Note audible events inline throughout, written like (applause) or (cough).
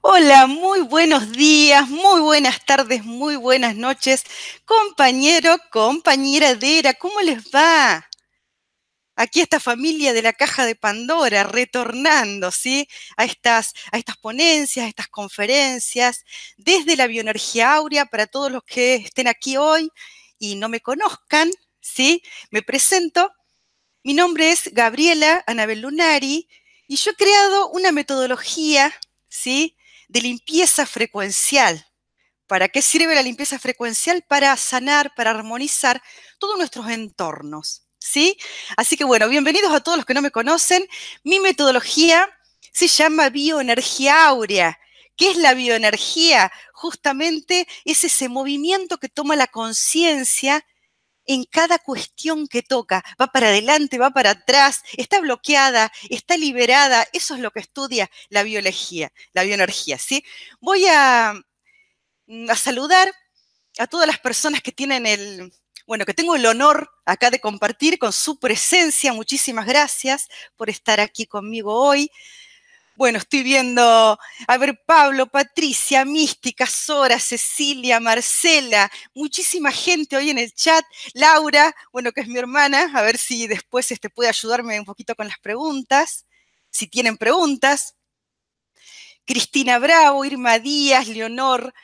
Hola, muy buenos días, muy buenas tardes, muy buenas noches, compañero, compañera Dera, ¿cómo les va? Aquí esta familia de la caja de Pandora, retornando, ¿sí? A estas, a estas ponencias, a estas conferencias, desde la bioenergía áurea, para todos los que estén aquí hoy y no me conozcan, ¿sí? Me presento. Mi nombre es Gabriela Anabel Lunari y yo he creado una metodología, ¿sí? De limpieza frecuencial. ¿Para qué sirve la limpieza frecuencial? Para sanar, para armonizar todos nuestros entornos, ¿sí? Así que bueno, bienvenidos a todos los que no me conocen. Mi metodología se llama bioenergía áurea. ¿Qué es la bioenergía? Justamente es ese movimiento que toma la conciencia en cada cuestión que toca. Va para adelante, va para atrás, está bloqueada, está liberada. Eso es lo que estudia la biología, la bioenergía, ¿sí? Voy a, mm, a saludar a todas las personas que tienen el, bueno, que tengo el honor acá de compartir con su presencia. Muchísimas gracias por estar aquí conmigo hoy. Bueno, estoy viendo, a ver, Pablo, Patricia, Mística, Sora, Cecilia, Marcela, muchísima gente hoy en el chat. Laura, bueno, que es mi hermana, a ver si después este, puede ayudarme un poquito con las preguntas, si tienen preguntas. Cristina Bravo, Irma Díaz, Leonor,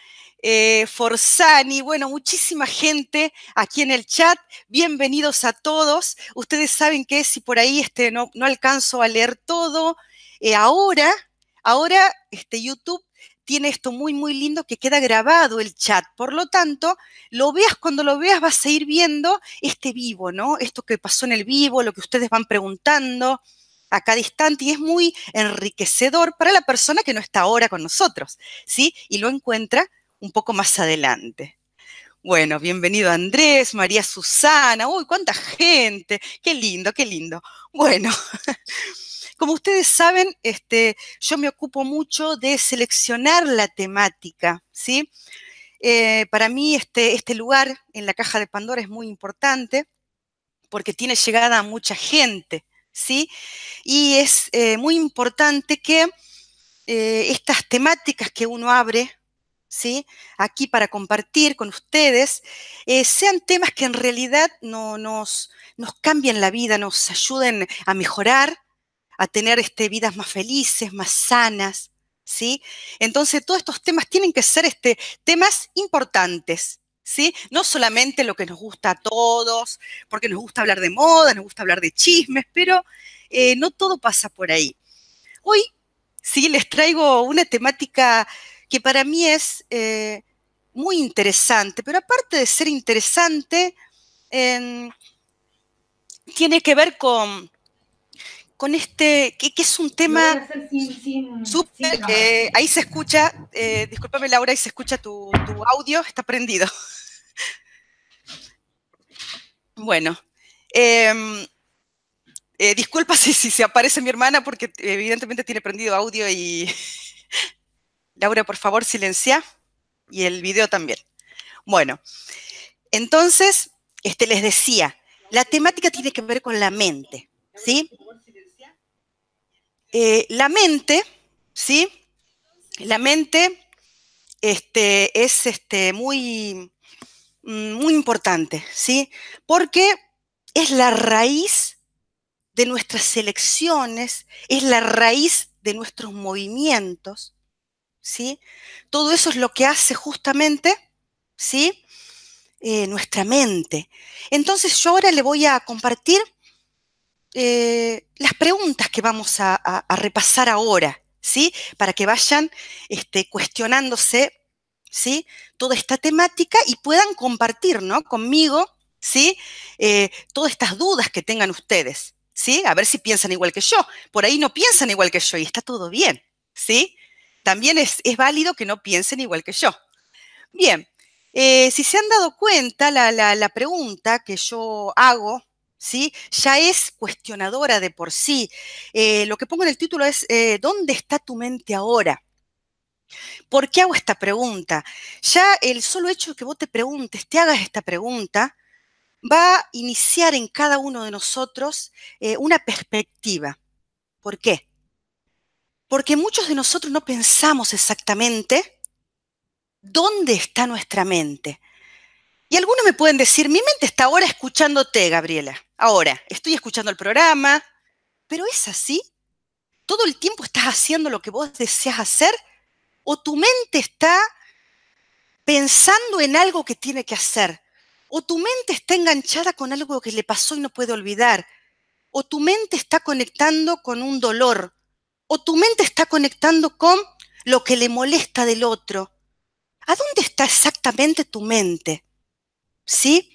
eh, Forzani, bueno, muchísima gente aquí en el chat. Bienvenidos a todos. Ustedes saben que si por ahí este, no, no alcanzo a leer todo, eh, ahora, ahora este, YouTube tiene esto muy, muy lindo que queda grabado el chat. Por lo tanto, lo veas cuando lo veas, vas a ir viendo este vivo, ¿no? Esto que pasó en el vivo, lo que ustedes van preguntando a cada instante y es muy enriquecedor para la persona que no está ahora con nosotros, ¿sí? Y lo encuentra un poco más adelante. Bueno, bienvenido Andrés, María Susana, uy, cuánta gente, qué lindo, qué lindo. Bueno, (laughs) Como ustedes saben, este, yo me ocupo mucho de seleccionar la temática, ¿sí? Eh, para mí este, este lugar en la caja de Pandora es muy importante porque tiene llegada a mucha gente, ¿sí? Y es eh, muy importante que eh, estas temáticas que uno abre, ¿sí? Aquí para compartir con ustedes, sean temas que en realidad no, nos, nos cambien la vida, nos ayuden a mejorar, a tener este, vidas más felices, más sanas, ¿sí? Entonces, todos estos temas tienen que ser este, temas importantes, ¿sí? No solamente lo que nos gusta a todos, porque nos gusta hablar de moda, nos gusta hablar de chismes, pero eh, no todo pasa por ahí. Hoy, sí, les traigo una temática que para mí es eh, muy interesante, pero aparte de ser interesante, em, tiene que ver con, con este, que, es un tema súper, eh, ahí se escucha, eh, discúlpame Laura, ahí se escucha tu, audio, está prendido. (laughs) bueno, em, eh, disculpa si, si se aparece mi hermana porque evidentemente tiene prendido audio y (laughs) Laura, por favor, silencia y el video también. Bueno, entonces, este, les decía, la temática tiene que ver con la mente, ¿sí? Eh, la mente, ¿sí? La mente este, es este, muy, mm, muy importante, ¿sí? Porque es la raíz de nuestras elecciones, es la raíz de nuestros movimientos, ¿sí? Todo eso es lo que hace justamente, ¿sí? Eh, nuestra mente. Entonces yo ahora le voy a compartir eh, las preguntas que vamos a, repasar ahora, ¿sí? Para que vayan este, cuestionándose, ¿sí? Toda esta temática y puedan compartir, ¿no? Conmigo, ¿sí? Eh, todas estas dudas que tengan ustedes, ¿sí? A ver si piensan igual que yo. Por ahí no piensan igual que yo y está todo bien, ¿sí? También es, válido que no piensen igual que yo. Bien, eh, si se han dado cuenta, la pregunta que yo hago ¿sí? Ya es cuestionadora de por sí. Eh, lo que pongo en el título es, eh, ¿dónde está tu mente ahora? ¿Por qué hago esta pregunta? Ya el solo hecho de que vos te preguntes, te hagas esta pregunta, va a iniciar en cada uno de nosotros eh, una perspectiva. ¿Por qué? Porque muchos de nosotros no pensamos exactamente dónde está nuestra mente. Y algunos me pueden decir, mi mente está ahora escuchándote, Gabriela. Ahora, estoy escuchando el programa, pero ¿es así? ¿Todo el tiempo estás haciendo lo que vos deseas hacer? ¿O tu mente está pensando en algo que tiene que hacer? ¿O tu mente está enganchada con algo que le pasó y no puede olvidar? ¿O tu mente está conectando con un dolor? ¿O tu mente está conectando con lo que le molesta del otro? ¿A dónde está exactamente tu mente? ¿Sí?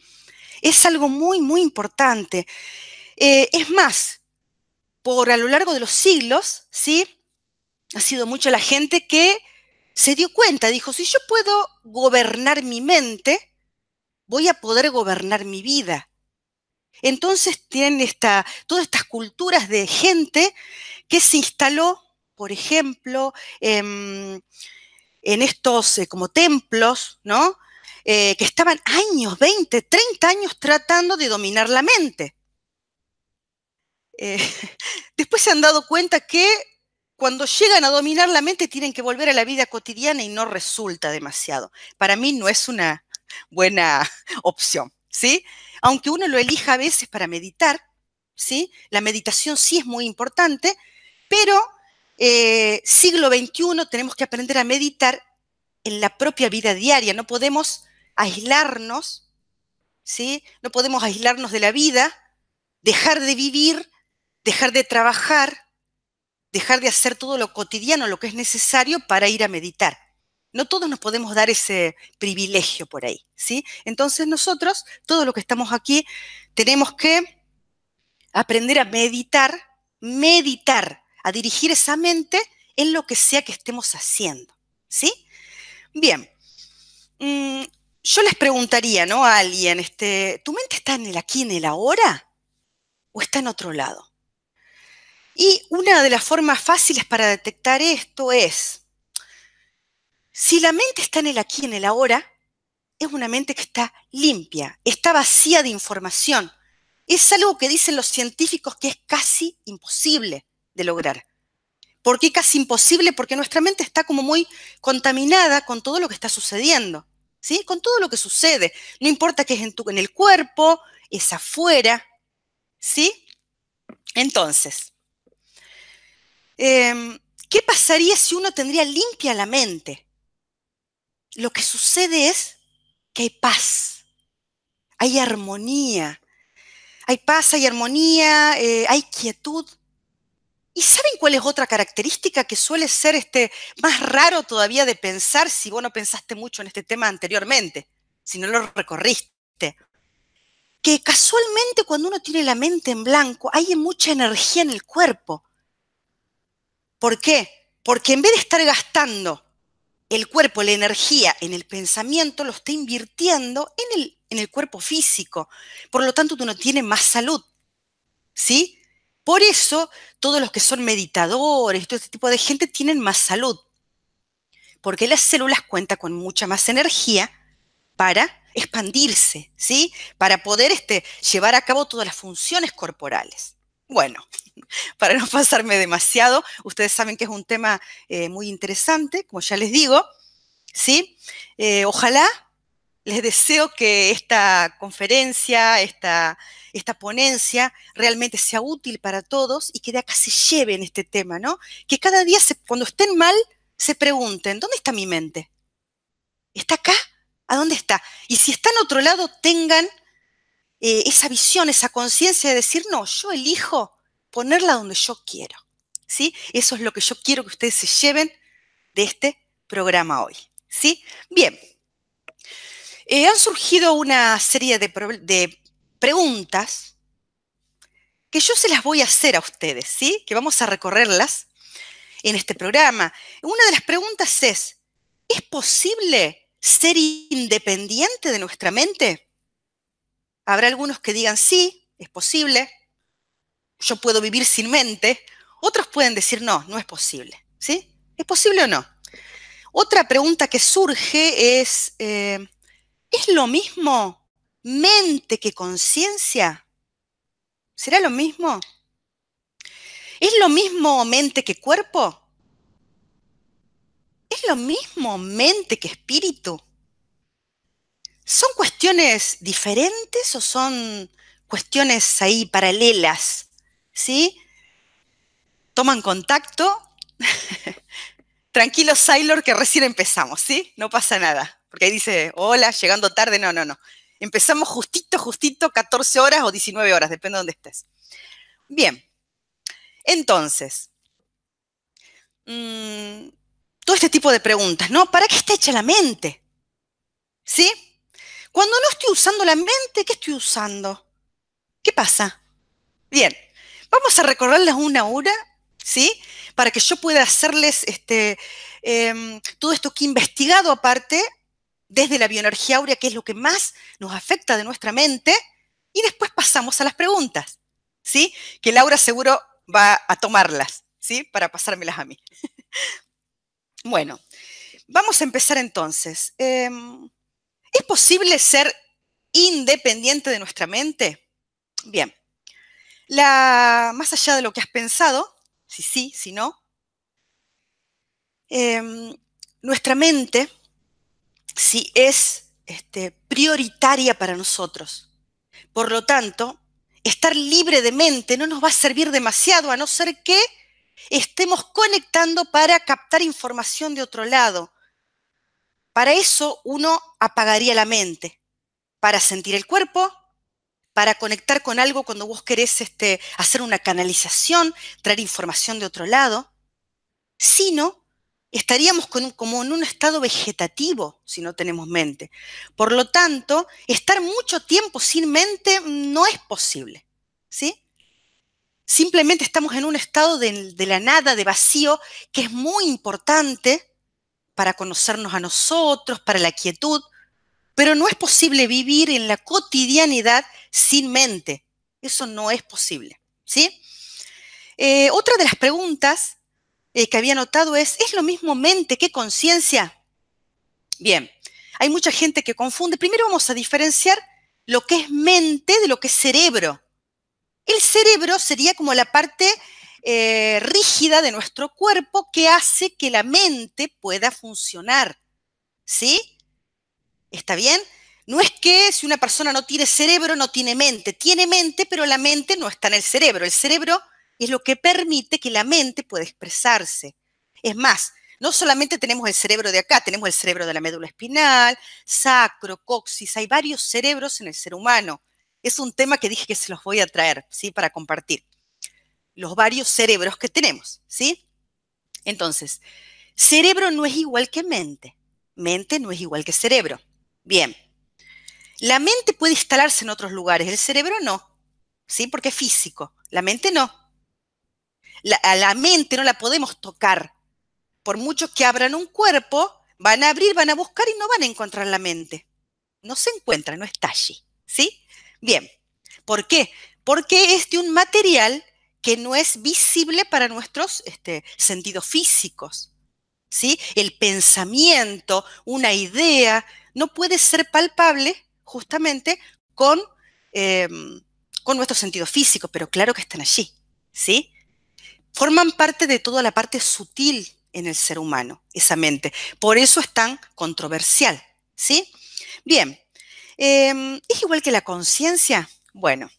Es algo muy, muy importante. Eh, es más, por a lo largo de los siglos, ¿sí? Ha sido mucha la gente que se dio cuenta, dijo, si yo puedo gobernar mi mente, voy a poder gobernar mi vida. Entonces tienen esta, todas estas culturas de gente que se instaló, por ejemplo, en, estos eh, como templos, ¿no? Eh, que estaban años, 20, 30 años tratando de dominar la mente. Eh, (laughs) después se han dado cuenta que cuando llegan a dominar la mente tienen que volver a la vida cotidiana y no resulta demasiado. Para mí no es una buena (laughs) opción, ¿sí? Aunque uno lo elija a veces para meditar, ¿sí? La meditación sí es muy importante, pero eh, siglo XXI tenemos que aprender a meditar en la propia vida diaria. No podemos aislarnos, ¿sí? No podemos aislarnos de la vida, dejar de vivir, dejar de trabajar, dejar de hacer todo lo cotidiano, lo que es necesario para ir a meditar. No todos nos podemos dar ese privilegio por ahí, ¿sí? Entonces nosotros, todos los que estamos aquí, tenemos que aprender a meditar, meditar, a dirigir esa mente en lo que sea que estemos haciendo, ¿sí? Bien, mm, yo les preguntaría, ¿no? A alguien, este, ¿tu mente está en el aquí, en el ahora? ¿O está en otro lado? Y una de las formas fáciles para detectar esto es, si la mente está en el aquí, en el ahora, es una mente que está limpia, está vacía de información. Es algo que dicen los científicos que es casi imposible de lograr. ¿Por qué casi imposible? Porque nuestra mente está como muy contaminada con todo lo que está sucediendo, ¿sí? Con todo lo que sucede. No importa que es en, el cuerpo, es afuera, ¿sí? Entonces, Em, ¿qué pasaría si uno tendría limpia la mente? Lo que sucede es que hay paz, hay armonía, hay paz, hay armonía, eh, hay quietud. ¿Y saben cuál es otra característica que suele ser este, más raro todavía de pensar si vos no pensaste mucho en este tema anteriormente, si no lo recorriste? Que casualmente cuando uno tiene la mente en blanco hay mucha energía en el cuerpo. ¿Por qué? Porque en vez de estar gastando el cuerpo, la energía en el pensamiento, lo está invirtiendo en el, en el cuerpo físico. Por lo tanto, uno tiene más salud. ¿Sí? Por eso, todos los que son meditadores, todo este tipo de gente tienen más salud. Porque las células cuentan con mucha más energía para expandirse, ¿sí? Para poder este, llevar a cabo todas las funciones corporales. Bueno, (laughs) para no pasarme demasiado, ustedes saben que es un tema eh, muy interesante, como ya les digo, ¿sí? Eh, ojalá, les deseo que esta conferencia, esta, esta ponencia realmente sea útil para todos y que de acá se lleven este tema, ¿no? Que cada día, cuando estén mal, se pregunten, ¿dónde está mi mente? ¿Está acá? ¿A dónde está? Y si está en otro lado, tengan eh, esa visión, esa conciencia de decir, no, yo elijo ponerla donde yo quiero. ¿sí? Eso es lo que yo quiero que ustedes se lleven de este programa hoy. ¿sí? Bien, eh, han surgido una serie de, preguntas que yo se las voy a hacer a ustedes, ¿sí? que vamos a recorrerlas en este programa. Una de las preguntas es, ¿es posible ser independiente de nuestra mente? Habrá algunos que digan sí, es posible, yo puedo vivir sin mente, otros pueden decir no, no es posible. ¿Sí? ¿Es posible o no? Otra pregunta que surge es, eh, ¿es lo mismo mente que conciencia? ¿Será lo mismo? ¿Es lo mismo mente que cuerpo? ¿Es lo mismo mente que espíritu? ¿Son cuestiones diferentes o son cuestiones ahí paralelas? ¿Sí? Toman contacto. (laughs) Tranquilo, Sailor, que recién empezamos, ¿sí? No pasa nada. Porque ahí dice, hola, llegando tarde. No, no, no. Empezamos justito, justito, 14 horas o 19 horas, depende de dónde estés. Bien. Entonces, mmm, todo este tipo de preguntas, ¿no? ¿Para qué está hecha la mente? ¿Sí? Cuando no estoy usando la mente, ¿qué estoy usando? ¿Qué pasa? Bien, vamos a recorrerles una hora, ¿sí? Para que yo pueda hacerles este, em, todo esto que he investigado aparte, desde la bioenergía áurea, que es lo que más nos afecta de nuestra mente, y después pasamos a las preguntas, ¿sí? Que Laura seguro va a tomarlas, ¿sí? Para pasármelas a mí. (laughs) Bueno, vamos a empezar entonces. Em, ¿Es posible ser independiente de nuestra mente? Bien, la, más allá de lo que has pensado, si sí, si no, em, nuestra mente sí es este, prioritaria para nosotros. Por lo tanto, estar libre de mente no nos va a servir demasiado, a no ser que estemos conectando para captar información de otro lado. Para eso uno apagaría la mente, para sentir el cuerpo, para conectar con algo cuando vos querés este, hacer una canalización, traer información de otro lado. Estaríamos como en un estado vegetativo si no tenemos mente. Por lo tanto, estar mucho tiempo sin mente no es posible. ¿Sí? Simplemente estamos en un estado de, la nada, de vacío, que es muy importante para conocernos a nosotros, para la quietud, pero no es posible vivir en la cotidianidad sin mente. Eso no es posible. ¿sí? Eh, otra de las preguntas eh, que había notado es, ¿es lo mismo mente que conciencia? Bien, hay mucha gente que confunde. Primero vamos a diferenciar lo que es mente de lo que es cerebro. El cerebro sería como la parte eh, rígida de nuestro cuerpo que hace que la mente pueda funcionar. ¿Sí? ¿Está bien? No es que si una persona no tiene cerebro, no tiene mente. Tiene mente, pero la mente no está en el cerebro. El cerebro es lo que permite que la mente pueda expresarse. Es más, no solamente tenemos el cerebro de acá, tenemos el cerebro de la médula espinal, sacro, coxis, hay varios cerebros en el ser humano es un tema que dije que se los voy a traer, ¿sí? Para compartir. Los varios cerebros que tenemos, ¿sí? Entonces, cerebro no es igual que mente. Mente no es igual que cerebro. Bien. La mente puede instalarse en otros lugares, el cerebro no, ¿sí? Porque es físico. La mente no. La, a la mente no la podemos tocar. Por mucho que abran un cuerpo, van a abrir, van a buscar y no van a encontrar la mente. No se encuentra, no está allí, ¿sí? Bien, ¿por qué? Porque es de un material que no es visible para nuestros este, sentidos físicos. ¿sí? El pensamiento, una idea, no puede ser palpable justamente con, em, con nuestros sentidos físicos, pero claro que están allí. ¿sí? Forman parte de toda la parte sutil en el ser humano, esa mente. Por eso es tan controversial. ¿sí? Bien, Em, ¿Es igual que la conciencia? Bueno,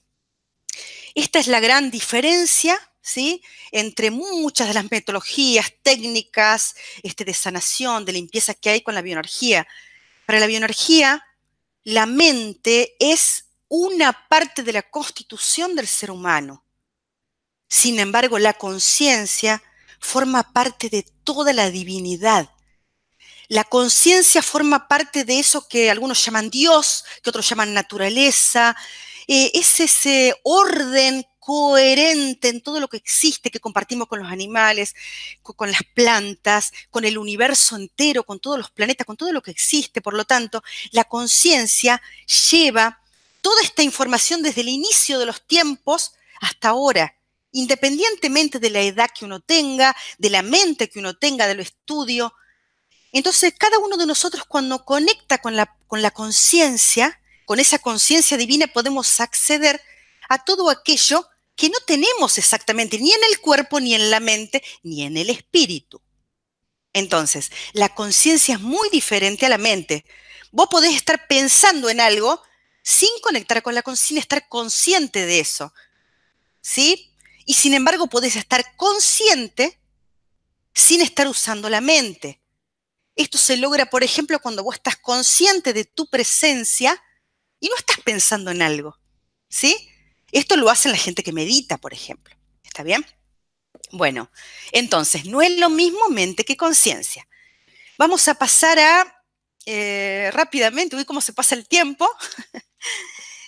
esta es la gran diferencia ¿sí? entre muchas de las metodologías, técnicas este, de sanación, de limpieza que hay con la bioenergía. Para la bioenergía, la mente es una parte de la constitución del ser humano. Sin embargo, la conciencia forma parte de toda la divinidad la conciencia forma parte de eso que algunos llaman Dios, que otros llaman naturaleza. Eh, es ese orden coherente en todo lo que existe, que compartimos con los animales, con, las plantas, con el universo entero, con todos los planetas, con todo lo que existe. Por lo tanto, la conciencia lleva toda esta información desde el inicio de los tiempos hasta ahora, independientemente de la edad que uno tenga, de la mente que uno tenga, del estudio, entonces, cada uno de nosotros cuando conecta con la, con la conciencia, con esa conciencia divina, podemos acceder a todo aquello que no tenemos exactamente ni en el cuerpo, ni en la mente, ni en el espíritu. Entonces, la conciencia es muy diferente a la mente. Vos podés estar pensando en algo sin conectar con la conciencia, estar consciente de eso. ¿Sí? Y sin embargo, podés estar consciente sin estar usando la mente. Esto se logra, por ejemplo, cuando vos estás consciente de tu presencia y no estás pensando en algo. ¿Sí? Esto lo hace la gente que medita, por ejemplo. ¿Está bien? Bueno, entonces, no es lo mismo mente que conciencia. Vamos a pasar a, eh, rápidamente, uy, cómo se pasa el tiempo. (laughs)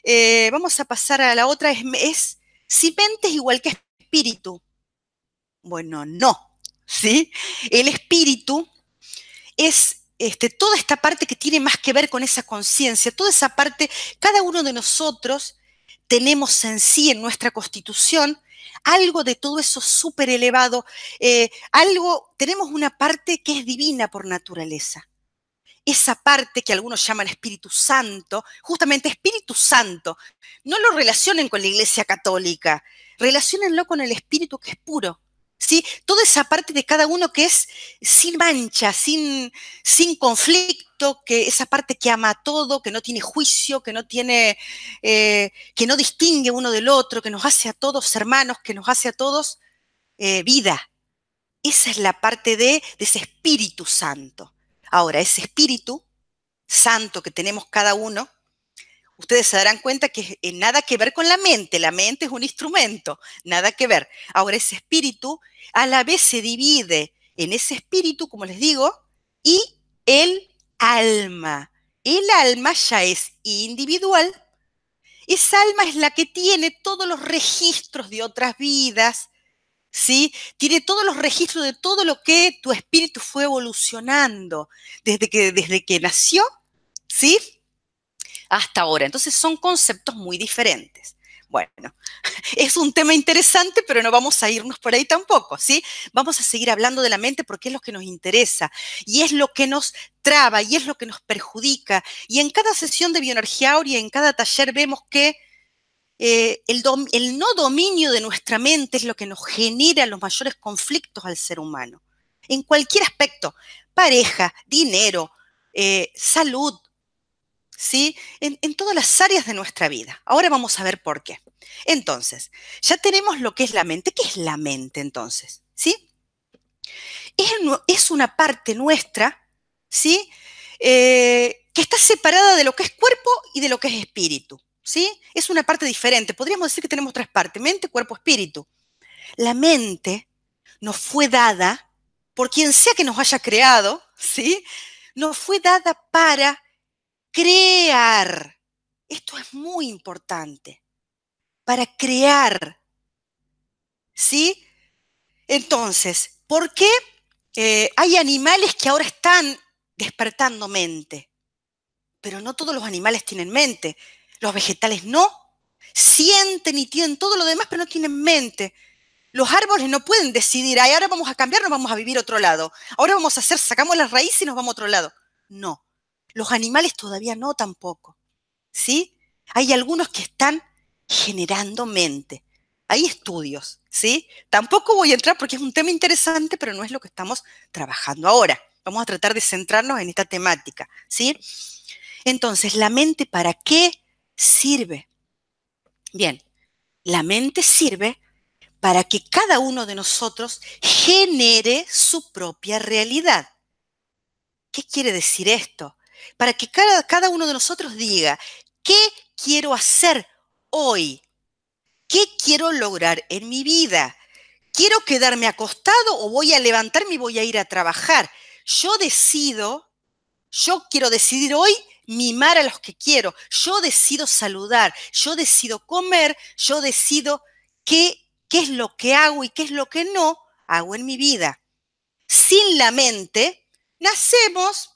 Eh, vamos a pasar a la otra, es, es si mente es igual que espíritu. Bueno, no, ¿sí? El espíritu es este, toda esta parte que tiene más que ver con esa conciencia, toda esa parte, cada uno de nosotros tenemos en sí, en nuestra constitución, algo de todo eso súper elevado, eh, algo, tenemos una parte que es divina por naturaleza. Esa parte que algunos llaman Espíritu Santo, justamente Espíritu Santo, no lo relacionen con la Iglesia Católica, relacionenlo con el Espíritu que es puro, ¿sí? Toda esa parte de cada uno que es sin mancha, sin, sin conflicto, que esa parte que ama a todo, que no tiene juicio, que no tiene, eh, que no distingue uno del otro, que nos hace a todos hermanos, que nos hace a todos eh, vida. Esa es la parte de, de ese Espíritu Santo. Ahora, ese Espíritu Santo que tenemos cada uno, ustedes se darán cuenta que es nada que ver con la mente, la mente es un instrumento, nada que ver. Ahora ese espíritu a la vez se divide en ese espíritu, como les digo, y el alma. El alma ya es individual. Esa alma es la que tiene todos los registros de otras vidas, ¿sí? Tiene todos los registros de todo lo que tu espíritu fue evolucionando desde que, desde que nació, ¿sí? hasta ahora. Entonces son conceptos muy diferentes. Bueno, (laughs) es un tema interesante, pero no vamos a irnos por ahí tampoco, ¿sí? Vamos a seguir hablando de la mente porque es lo que nos interesa y es lo que nos traba y es lo que nos perjudica. Y en cada sesión de bioenergía y en cada taller vemos que eh, el, no dominio de nuestra mente es lo que nos genera los mayores conflictos al ser humano. En cualquier aspecto, pareja, dinero, eh, salud, ¿sí? En, todas las áreas de nuestra vida. Ahora vamos a ver por qué. Entonces, ya tenemos lo que es la mente. ¿Qué es la mente entonces? ¿Sí? Es, una parte nuestra, ¿sí? Eh, que está separada de lo que es cuerpo y de lo que es espíritu, ¿sí? Es una parte diferente. Podríamos decir que tenemos tres partes, mente, cuerpo, espíritu. La mente nos fue dada por quien sea que nos haya creado, ¿sí? Nos fue dada para crear. Esto es muy importante. Para crear. ¿Sí? Entonces, ¿por qué eh, hay animales que ahora están despertando mente? Pero no todos los animales tienen mente. Los vegetales no. Sienten y tienen todo lo demás, pero no tienen mente. Los árboles no pueden decidir, Ay, ahora vamos a cambiar, nos vamos a vivir otro lado. Ahora vamos a hacer, sacamos las raíces y nos vamos a otro lado. No. Los animales todavía no tampoco. ¿Sí? Hay algunos que están generando mente. Hay estudios, ¿sí? Tampoco voy a entrar porque es un tema interesante, pero no es lo que estamos trabajando ahora. Vamos a tratar de centrarnos en esta temática, ¿sí? Entonces, ¿la mente para qué sirve? Bien, la mente sirve para que cada uno de nosotros genere su propia realidad. ¿Qué quiere decir esto? para que cada, cada uno de nosotros diga, ¿qué quiero hacer hoy? ¿Qué quiero lograr en mi vida? ¿Quiero quedarme acostado o voy a levantarme y voy a ir a trabajar? Yo decido, yo quiero decidir hoy mimar a los que quiero, yo decido saludar, yo decido comer, yo decido qué, qué es lo que hago y qué es lo que no hago en mi vida. Sin la mente, nacemos,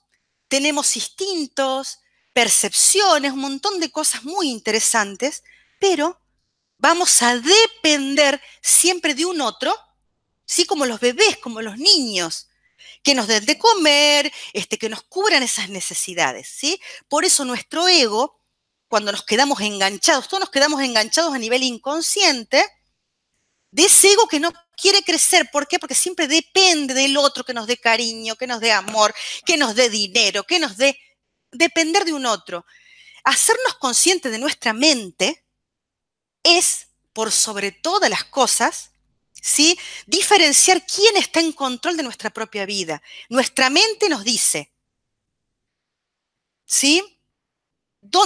tenemos instintos, percepciones, un montón de cosas muy interesantes, pero vamos a depender siempre de un otro, ¿sí? Como los bebés, como los niños, que nos den de comer, este, que nos cubran esas necesidades, ¿sí? Por eso nuestro ego, cuando nos quedamos enganchados, todos nos quedamos enganchados a nivel inconsciente, de ese ego que no quiere crecer. ¿Por qué? Porque siempre depende del otro que nos dé cariño, que nos dé amor, que nos dé dinero, que nos dé... Depender de un otro. Hacernos conscientes de nuestra mente es, por sobre todas las cosas, ¿sí? Diferenciar quién está en control de nuestra propia vida. Nuestra mente nos dice, ¿sí?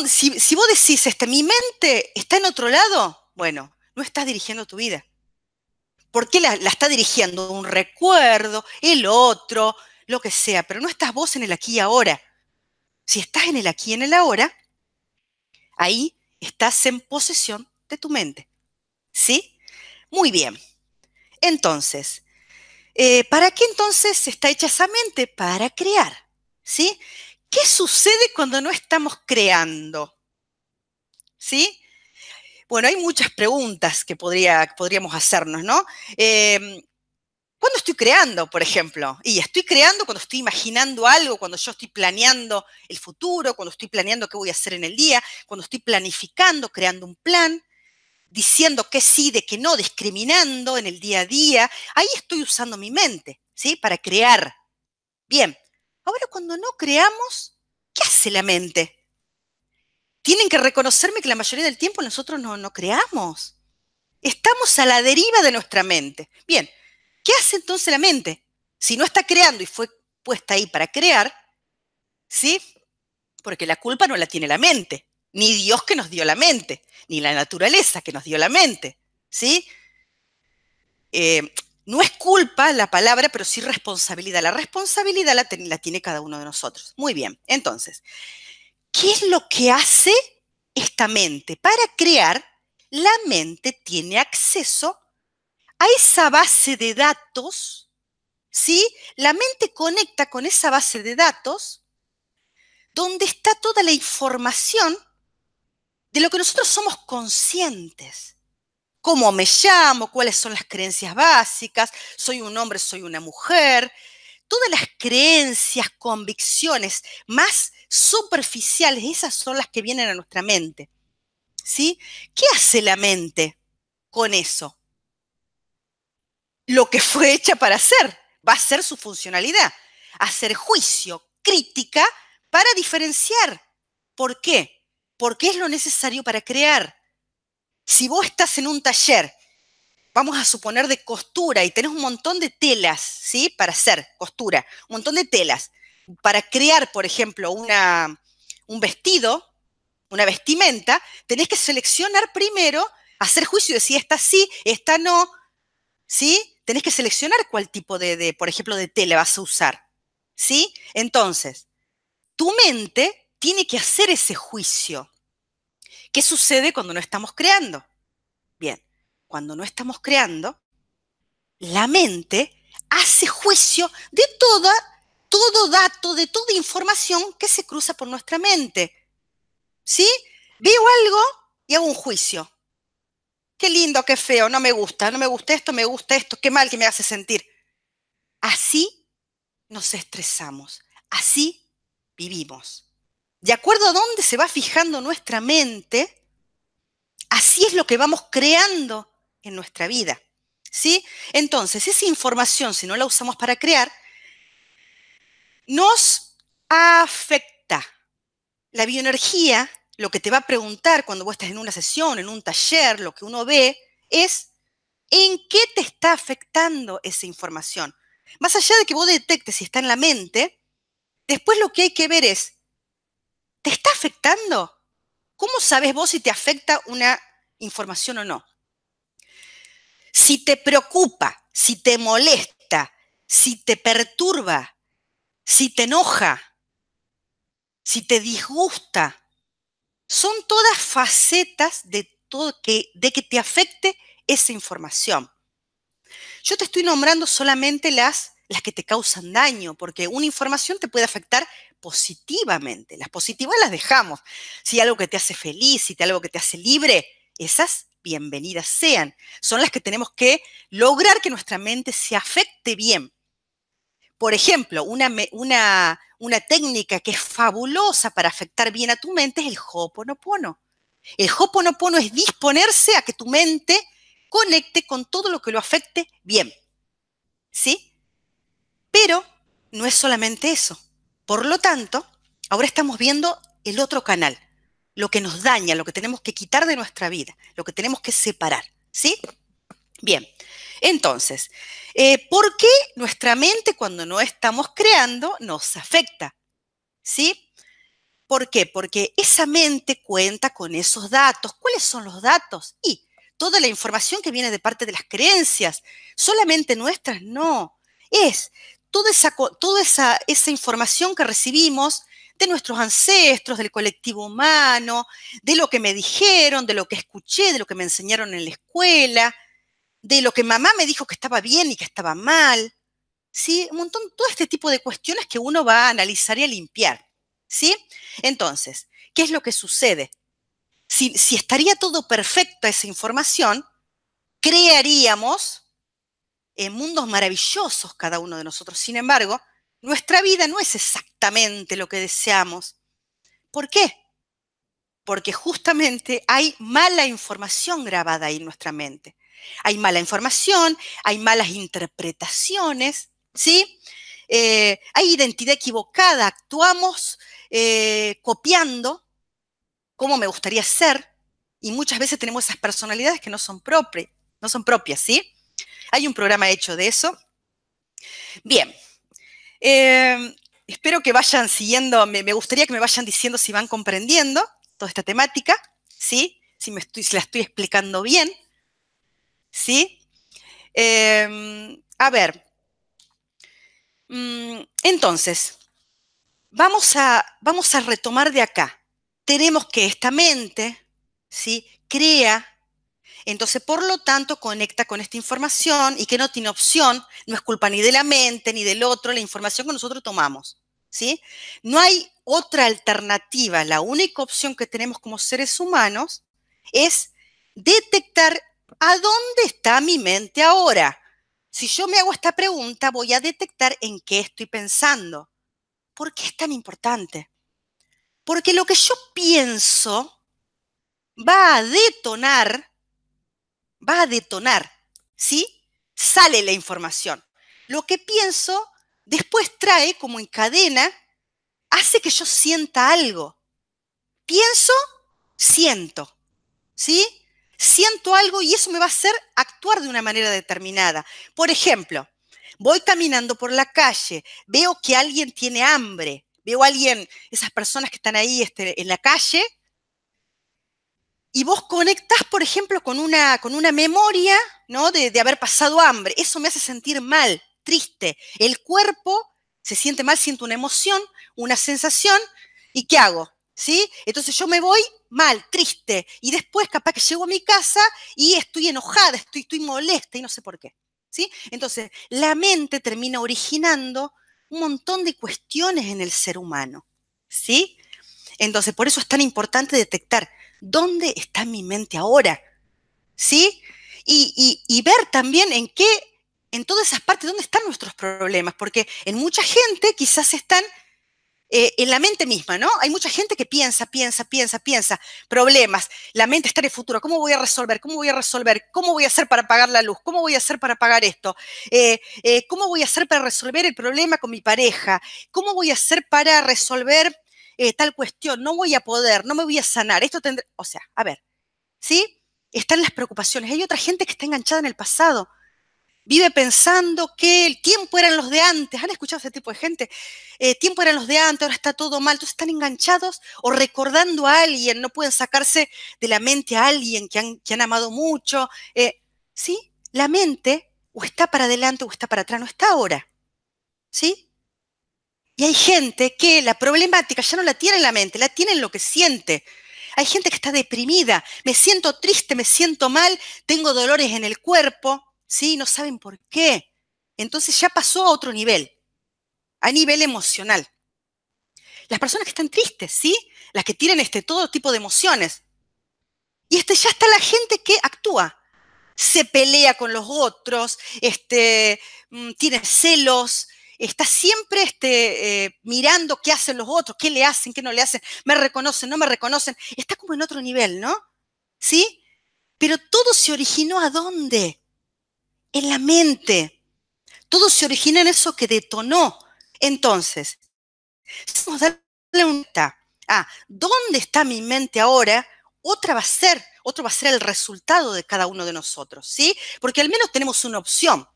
si, vos decís, este, mi mente está en otro lado, bueno, no estás dirigiendo tu vida. ¿Por qué la, la está dirigiendo? Un recuerdo, el otro, lo que sea, pero no estás vos en el aquí y ahora. Si estás en el aquí y en el ahora, ahí estás en posesión de tu mente. ¿Sí? Muy bien. Entonces, eh, ¿para qué entonces está hecha esa mente? Para crear. ¿Sí? ¿Qué sucede cuando no estamos creando? ¿Sí? Bueno, hay muchas preguntas que podría, podríamos hacernos, ¿no? Eh, ¿Cuándo estoy creando, por ejemplo? Y estoy creando cuando estoy imaginando algo, cuando yo estoy planeando el futuro, cuando estoy planeando qué voy a hacer en el día, cuando estoy planificando, creando un plan, diciendo que sí, de que no, discriminando en el día a día. Ahí estoy usando mi mente, ¿sí? Para crear. Bien, ahora cuando no creamos, ¿qué hace la mente? tienen que reconocerme que la mayoría del tiempo nosotros no, no creamos. Estamos a la deriva de nuestra mente. Bien, ¿qué hace entonces la mente? Si no está creando y fue puesta ahí para crear, ¿sí? Porque la culpa no la tiene la mente, ni Dios que nos dio la mente, ni la naturaleza que nos dio la mente, ¿sí? Eh, no es culpa la palabra, pero sí responsabilidad. La responsabilidad la, la tiene cada uno de nosotros. Muy bien, entonces, ¿Qué es lo que hace esta mente? Para crear, la mente tiene acceso a esa base de datos, ¿sí? La mente conecta con esa base de datos donde está toda la información de lo que nosotros somos conscientes. Cómo me llamo, cuáles son las creencias básicas, soy un hombre, soy una mujer, todas las creencias, convicciones más superficiales, esas son las que vienen a nuestra mente. ¿Sí? ¿Qué hace la mente con eso? Lo que fue hecha para hacer, va a ser su funcionalidad, hacer juicio, crítica para diferenciar. ¿Por qué? Porque es lo necesario para crear. Si vos estás en un taller vamos a suponer, de costura y tenés un montón de telas, ¿sí? Para hacer costura, un montón de telas. Para crear, por ejemplo, una, un vestido, una vestimenta, tenés que seleccionar primero, hacer juicio de si esta sí, esta no, ¿sí? Tenés que seleccionar cuál tipo de, de, por ejemplo, de tela vas a usar, ¿sí? Entonces, tu mente tiene que hacer ese juicio. ¿Qué sucede cuando no estamos creando? Bien, cuando no estamos creando, la mente hace juicio de todo dato, de toda información que se cruza por nuestra mente. ¿Sí? Veo algo y hago un juicio. Qué lindo, qué feo, no me gusta, no me gusta esto, me gusta esto, qué mal que me hace sentir. Así nos estresamos, así vivimos. De acuerdo a dónde se va fijando nuestra mente, así es lo que vamos creando en nuestra vida. ¿Sí? Entonces, esa información, si no la usamos para crear, nos afecta. La bioenergía, lo que te va a preguntar cuando vos estás en una sesión, en un taller, lo que uno ve, es en qué te está afectando esa información. Más allá de que vos detectes si está en la mente, después lo que hay que ver es, ¿te está afectando? ¿Cómo sabes vos si te afecta una información o no? Si te preocupa, si te molesta, si te perturba, si te enoja, si te disgusta, son todas facetas de, todo que, que te afecte esa información. Yo te estoy nombrando solamente las, las que te causan daño, porque una información te puede afectar positivamente. Las positivas las dejamos. Si algo que te hace feliz, si algo que te hace libre, esas bienvenidas sean. Son las que tenemos que lograr que nuestra mente se afecte bien. Por ejemplo, una, una, una técnica que es fabulosa para afectar bien a tu mente es el Hoponopono. El Hoponopono es disponerse a que tu mente conecte con todo lo que lo afecte bien. ¿Sí? Pero no es solamente eso. Por lo tanto, ahora estamos viendo el otro canal, lo que nos daña, lo que tenemos que quitar de nuestra vida, lo que tenemos que separar. ¿Sí? Bien, entonces, eh, ¿por qué nuestra mente cuando no estamos creando nos afecta? ¿Sí? ¿Por qué? Porque esa mente cuenta con esos datos. ¿Cuáles son los datos? Y toda la información que viene de parte de las creencias, solamente nuestras, no. Es toda esa, información que recibimos de nuestros ancestros, del colectivo humano, de lo que me dijeron, de lo que escuché, de lo que me enseñaron en la escuela, de lo que mamá me dijo que estaba bien y que estaba mal. ¿Sí? Un montón, todo este tipo de cuestiones que uno va a analizar y a limpiar. ¿Sí? Entonces, ¿qué es lo que sucede? Si estaría todo perfecto esa información, crearíamos en mundos maravillosos cada uno de nosotros. Sin embargo, nuestra vida no es exactamente lo que deseamos. ¿Por qué? Porque justamente hay mala información grabada ahí en nuestra mente. Hay mala información, hay malas interpretaciones, ¿sí? Eh, hay identidad equivocada, actuamos eh, copiando cómo me gustaría ser y muchas veces tenemos esas personalidades que no son, no son propias, ¿sí? Hay un programa hecho de eso. Bien, em, espero que vayan siguiendo, me, gustaría que me vayan diciendo si van comprendiendo toda esta temática, ¿sí? Si, me estoy, la estoy explicando bien. ¿sí? Em, a ver, mm, entonces, vamos a, vamos a retomar de acá. Tenemos que esta mente, ¿sí? Crea, entonces por lo tanto conecta con esta información y que no tiene opción, no es culpa ni de la mente ni del otro, la información que nosotros tomamos, ¿sí? No hay otra alternativa, la única opción que tenemos como seres humanos es detectar ¿A dónde está mi mente ahora? Si yo me hago esta pregunta, voy a detectar en qué estoy pensando. ¿Por qué es tan importante? Porque lo que yo pienso va a detonar, va a detonar, ¿sí? Sale la información. Lo que pienso después trae como en cadena, hace que yo sienta algo. Pienso, siento, ¿sí? siento algo y eso me va a hacer actuar de una manera determinada. Por ejemplo, voy caminando por la calle, veo que alguien tiene hambre, veo a alguien, esas personas que están ahí este, en la calle, y vos conectás, por ejemplo, con una, con una memoria ¿no? de, de haber pasado hambre. Eso me hace sentir mal, triste. El cuerpo se siente mal, siento una emoción, una sensación, ¿y qué hago? ¿sí? Entonces yo me voy mal, triste, y después capaz que llego a mi casa y estoy enojada, estoy, estoy molesta y no sé por qué, ¿sí? Entonces la mente termina originando un montón de cuestiones en el ser humano, ¿sí? Entonces por eso es tan importante detectar dónde está mi mente ahora, ¿sí? Y, ver también en qué, en todas esas partes, dónde están nuestros problemas, porque en mucha gente quizás están eh, en la mente misma, ¿no? Hay mucha gente que piensa, piensa, piensa, piensa, problemas, la mente está en el futuro, ¿cómo voy a resolver? ¿Cómo voy a resolver? ¿Cómo voy a hacer para pagar la luz? ¿Cómo voy a hacer para pagar esto? Eh, eh, ¿Cómo voy a hacer para resolver el problema con mi pareja? ¿Cómo voy a hacer para resolver tal cuestión? No voy a poder, no me voy a sanar, esto tendrá, o sea, a ver, ¿sí? Están las preocupaciones. Hay otra gente que está enganchada en el pasado vive pensando que el tiempo eran los de antes. ¿Han escuchado ese tipo de gente? Eh, tiempo eran los de antes, ahora está todo mal. Entonces están enganchados o recordando a alguien, no pueden sacarse de la mente a alguien que han, amado mucho. Eh, ¿Sí? La mente o está para adelante o está para atrás, no está ahora. ¿Sí? Y hay gente que la problemática ya no la tiene en la mente, la tiene en lo que siente. Hay gente que está deprimida, me siento triste, me siento mal, tengo dolores en el cuerpo. ¿sí? No saben por qué. Entonces ya pasó a otro nivel, a nivel emocional. Las personas que están tristes, ¿sí? Las que tienen este, todo tipo de emociones. Y este, ya está la gente que actúa. Se pelea con los otros, este, mm, tiene celos, está siempre este, eh, mirando qué hacen los otros, qué le hacen, qué no le hacen, me reconocen, no me reconocen. Está como en otro nivel, ¿no? ¿Sí? Pero todo se originó a dónde? En la mente. Todo se originó en eso que detonó. Entonces, vamos a darle un ah, ¿dónde está mi mente ahora? Otra va a ser, otro va a ser el resultado de cada uno de nosotros, ¿sí? Porque al menos tenemos una opción.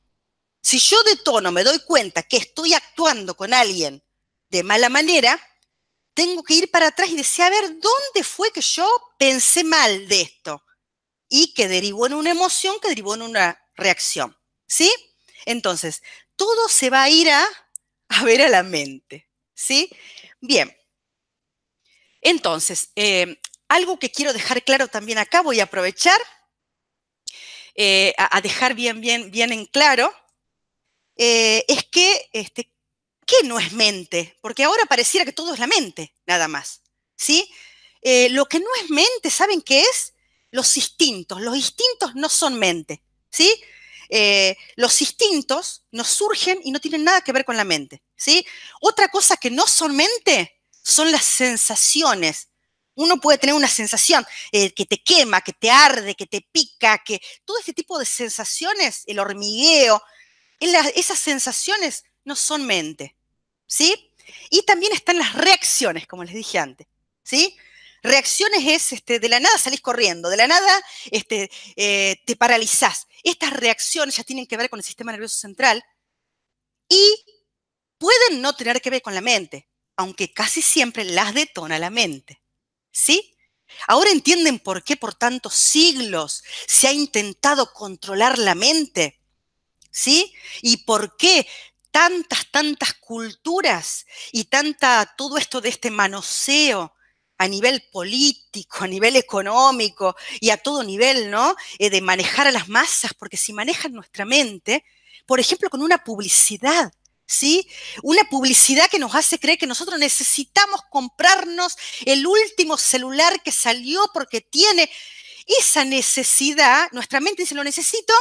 Si yo detono, me doy cuenta que estoy actuando con alguien de mala manera, tengo que ir para atrás y decir, a ver, ¿dónde fue que yo pensé mal de esto? Y que derivó en una emoción, que derivó en una reacción. ¿Sí? Entonces, todo se va a ir a, a ver a la mente. ¿Sí? Bien. Entonces, eh, algo que quiero dejar claro también acá, voy a aprovechar eh, a, dejar bien, bien, bien en claro, eh, es que este, ¿Qué no es mente? Porque ahora pareciera que todo es la mente, nada más. ¿Sí? Eh, lo que no es mente, ¿saben qué es? Los instintos. Los instintos no son mente. ¿Sí? Eh, los instintos nos surgen y no tienen nada que ver con la mente. ¿Sí? Otra cosa que no son mente son las sensaciones. Uno puede tener una sensación que te quema, que te arde, que te pica, que todo este tipo de sensaciones, el hormigueo, esas sensaciones no son mente. ¿sí? Y también están las reacciones, como les dije antes, ¿sí? Reacciones es, este, de la nada salís corriendo, de la nada este, eh, te paralizás. Estas reacciones ya tienen que ver con el sistema nervioso central y pueden no tener que ver con la mente, aunque casi siempre las detona la mente, ¿sí? Ahora entienden por qué por tantos siglos se ha intentado controlar la mente, ¿sí? Y por qué tantas, tantas culturas y tanta, todo esto de este manoseo a nivel político, a nivel económico y a todo nivel, ¿no? Eh, de manejar a las masas, porque si manejan nuestra mente, por ejemplo, con una publicidad, ¿sí? Una publicidad que nos hace creer que nosotros necesitamos comprarnos el último celular que salió porque tiene esa necesidad, nuestra mente dice, lo necesito,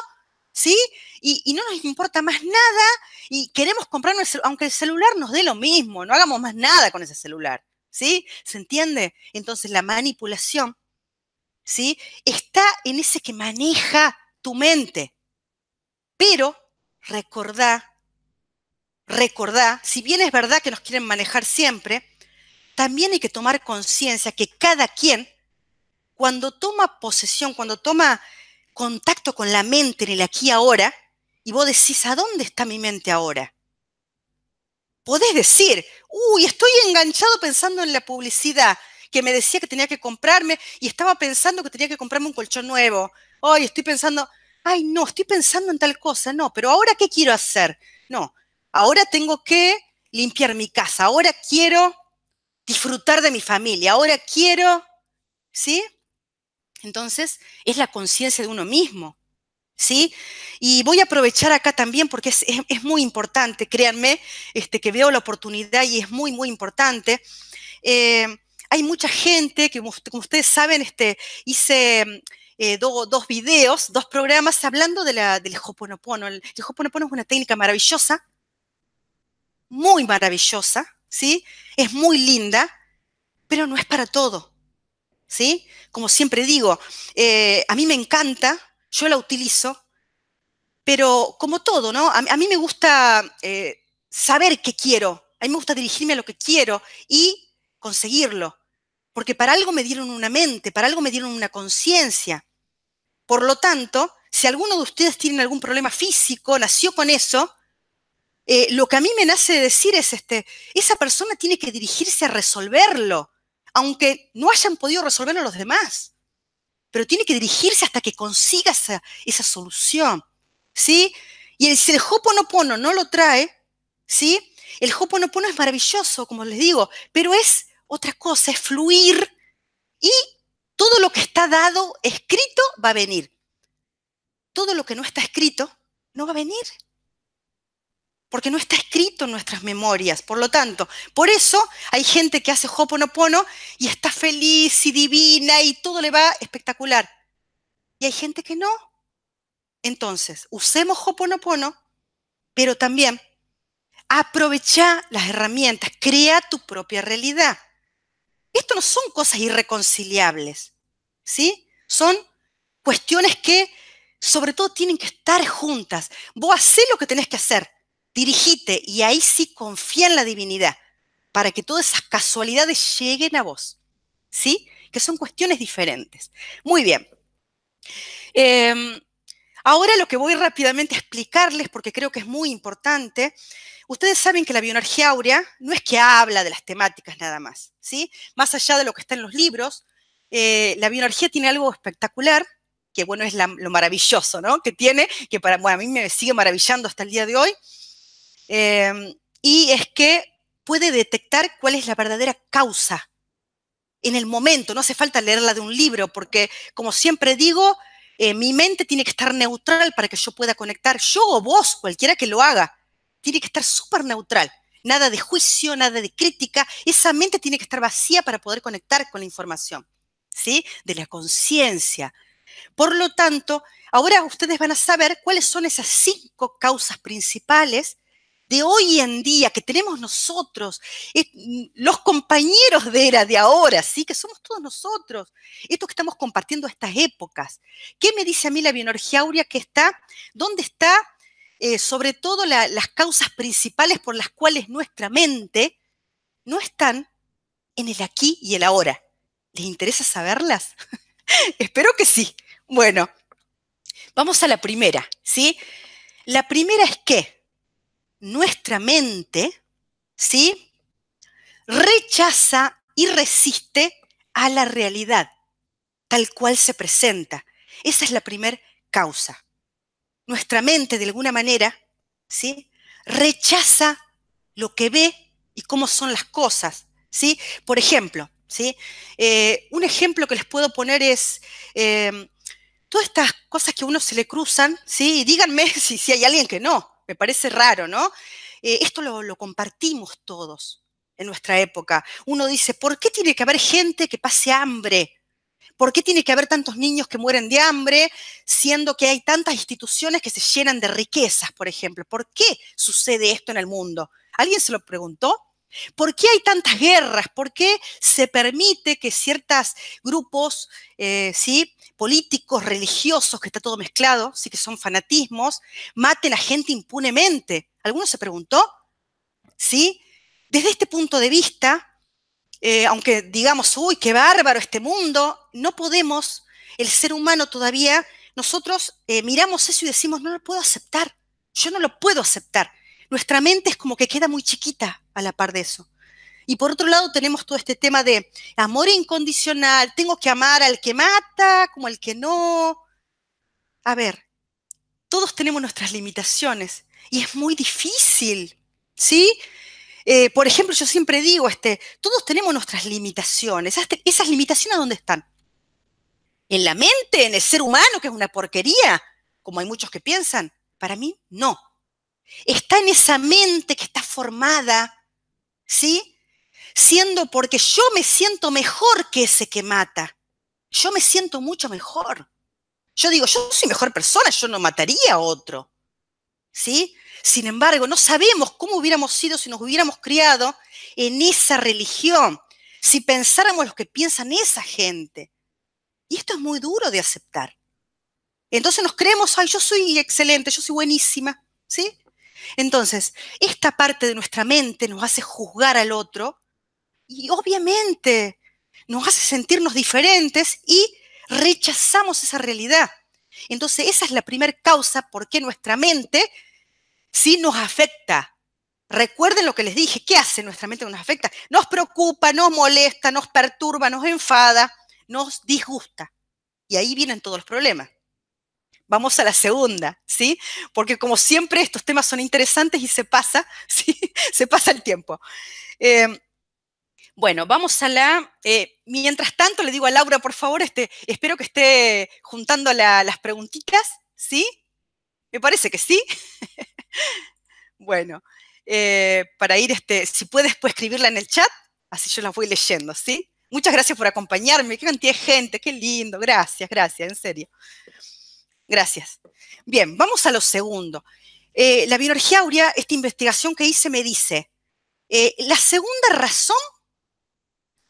¿sí? Y, no nos importa más nada y queremos comprarnos, aunque el celular nos dé lo mismo, no hagamos más nada con ese celular, ¿sí? ¿Se entiende? Entonces la manipulación, ¿sí? Está en ese que maneja tu mente. Pero recordá, recordá, si bien es verdad que nos quieren manejar siempre, también hay que tomar conciencia que cada quien, cuando toma posesión, cuando toma contacto con la mente en el aquí y ahora, y vos decís, ¿a dónde está mi mente ahora? Podés decir, uy, estoy enganchado pensando en la publicidad que me decía que tenía que comprarme y estaba pensando que tenía que comprarme un colchón nuevo. Ay, estoy pensando, ay, no, estoy pensando en tal cosa, no, pero ahora ¿qué quiero hacer? No, ahora tengo que limpiar mi casa, ahora quiero disfrutar de mi familia, ahora quiero, ¿sí? Entonces, es la conciencia de uno mismo. ¿Sí? Y voy a aprovechar acá también porque es, muy importante, créanme, este, que veo la oportunidad y es muy, muy importante. Eh, hay mucha gente que, como, ustedes saben, este, hice eh, dos videos, dos programas hablando de la, del Hoponopono. El, el Hoponopono es una técnica maravillosa, muy maravillosa, ¿sí? Es muy linda, pero no es para todo, ¿sí? Como siempre digo, eh, a mí me encanta, yo la utilizo, pero como todo, ¿no? A, mí me gusta eh, saber qué quiero, a mí me gusta dirigirme a lo que quiero y conseguirlo, porque para algo me dieron una mente, para algo me dieron una conciencia. Por lo tanto, si alguno de ustedes tiene algún problema físico, nació con eso, eh, lo que a mí me nace de decir es, este, esa persona tiene que dirigirse a resolverlo aunque no hayan podido resolverlo los demás. Pero tiene que dirigirse hasta que consiga esa, solución. ¿Sí? Y si el Hoponopono no lo trae, ¿sí? El Hoponopono es maravilloso, como les digo, pero es otra cosa, es fluir y todo lo que está dado, escrito, va a venir. Todo lo que no está escrito, no va a venir porque no está escrito en nuestras memorias. Por lo tanto, por eso hay gente que hace Hoponopono y está feliz y divina y todo le va espectacular. Y hay gente que no. Entonces, usemos Hoponopono, pero también aprovecha las herramientas, crea tu propia realidad. Esto no son cosas irreconciliables, ¿sí? Son cuestiones que sobre todo tienen que estar juntas. Vos hacés lo que tenés que hacer, dirigite y ahí sí confía en la divinidad para que todas esas casualidades lleguen a vos. ¿Sí? Que son cuestiones diferentes. Muy bien. Em, ahora lo que voy rápidamente a explicarles, porque creo que es muy importante, ustedes saben que la bioenergía áurea no es que habla de las temáticas nada más, ¿sí? Más allá de lo que está en los libros, eh, la bioenergía tiene algo espectacular, que bueno, es lo maravilloso, ¿no? Que tiene, que para bueno, a mí me sigue maravillando hasta el día de hoy, em, y es que puede detectar cuál es la verdadera causa en el momento, no hace falta leerla de un libro, porque como siempre digo, eh, mi mente tiene que estar neutral para que yo pueda conectar, yo o vos, cualquiera que lo haga, tiene que estar súper neutral. Nada de juicio, nada de crítica. Esa mente tiene que estar vacía para poder conectar con la información, ¿sí? De la conciencia. Por lo tanto, ahora ustedes van a saber cuáles son esas cinco causas principales de hoy en día que tenemos nosotros, mm, los compañeros de era de ahora, ¿sí? Que somos todos nosotros, estos que estamos compartiendo estas épocas. ¿Qué me dice a mí la bioenergía aurea que está? ¿Dónde está? Eh, sobre todo las causas principales por las cuales nuestra mente no están en el aquí y el ahora. ¿Les interesa saberlas? (laughs) Espero que sí. Bueno, vamos a la primera, ¿sí? La primera es que nuestra mente, ¿sí? Rechaza y resiste a la realidad, tal cual se presenta. Esa es la primera causa. Nuestra mente, de alguna manera, ¿sí? Rechaza lo que ve y cómo son las cosas, ¿sí? Por ejemplo, ¿sí? Eh, un ejemplo que les puedo poner es em, todas estas cosas que a uno se le cruzan, ¿sí? díganme (laughs) si, si hay alguien que no, me parece raro, ¿no? Eh, esto lo, compartimos todos en nuestra época. Uno dice, ¿por qué tiene que haber gente que pase hambre? ¿Por qué tiene que haber tantos niños que mueren de hambre, siendo que hay tantas instituciones que se llenan de riquezas, por ejemplo? ¿Por qué sucede esto en el mundo? ¿Alguien se lo preguntó? ¿Por qué hay tantas guerras? ¿Por qué se permite que ciertos grupos, eh, ¿sí? políticos, religiosos, que está todo mezclado, sí que son fanatismos, maten a gente impunemente? ¿Alguno se preguntó? ¿Sí? Desde este punto de vista, eh, aunque digamos, uy, qué bárbaro este mundo, no podemos, el ser humano todavía, nosotros eh, miramos eso y decimos, no lo puedo aceptar, yo no lo puedo aceptar nuestra mente es como que queda muy chiquita a la par de eso. Y por otro lado tenemos todo este tema de amor incondicional, tengo que amar al que mata como al que no. A ver, todos tenemos nuestras limitaciones y es muy difícil, ¿sí? Eh, por ejemplo, yo siempre digo, este, todos tenemos nuestras limitaciones. ¿Esas limitaciones dónde están? ¿En la mente? ¿En el ser humano, que es una porquería? Como hay muchos que piensan. Para mí, no está en esa mente que está formada, ¿sí? Siendo porque yo me siento mejor que ese que mata. Yo me siento mucho mejor. Yo digo, yo soy mejor persona, yo no mataría a otro. ¿Sí? Sin embargo, no sabemos cómo hubiéramos sido si nos hubiéramos criado en esa religión, si pensáramos lo que piensan esa gente. Y esto es muy duro de aceptar. Entonces nos creemos, ay, yo soy excelente, yo soy buenísima, ¿sí? Entonces, esta parte de nuestra mente nos hace juzgar al otro y obviamente nos hace sentirnos diferentes y rechazamos esa realidad. Entonces, esa es la primera causa por qué nuestra mente sí nos afecta. Recuerden lo que les dije, ¿qué hace nuestra mente que nos afecta? Nos preocupa, nos molesta, nos perturba, nos enfada, nos disgusta. Y ahí vienen todos los problemas. Vamos a la segunda, ¿sí? Porque como siempre estos temas son interesantes y se pasa, (laughs) ¿sí? Se pasa el tiempo. Em, bueno, vamos a la... Eh, mientras tanto, le digo a Laura, por favor, este, espero que esté juntando las preguntitas, ¿sí? Me parece que sí. (laughs) bueno, eh, para ir, este, si puedes, pues escribirla en el chat, así yo las voy leyendo, ¿sí? Muchas gracias por acompañarme, qué cantidad de gente, qué lindo, gracias, gracias, en serio. Gracias. Bien, vamos a lo segundo. Eh, la bioenergía aurea, esta investigación que hice me dice, eh, la segunda razón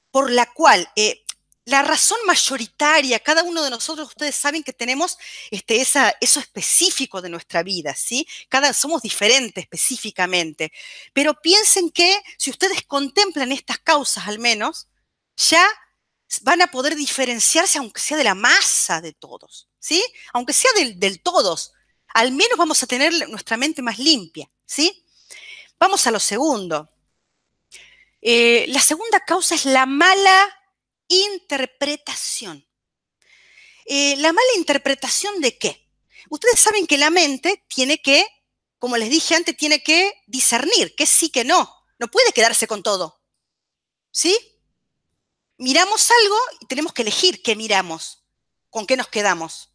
por la cual, eh, la razón mayoritaria, cada uno de nosotros, ustedes saben que tenemos este, eso específico de nuestra vida, ¿sí? Cada, somos diferentes específicamente. Pero piensen que si ustedes contemplan estas causas al menos, ya van a poder diferenciarse aunque sea de la masa de todos, ¿sí? Aunque sea del, todos, al menos vamos a tener nuestra mente más limpia, ¿sí? Vamos a lo segundo. Eh, la segunda causa es la mala interpretación. Eh, ¿La mala interpretación de qué? Ustedes saben que la mente tiene que, como les dije antes, tiene que discernir qué sí, que no. No puede quedarse con todo. ¿Sí? Miramos algo y tenemos que elegir qué miramos, con qué nos quedamos.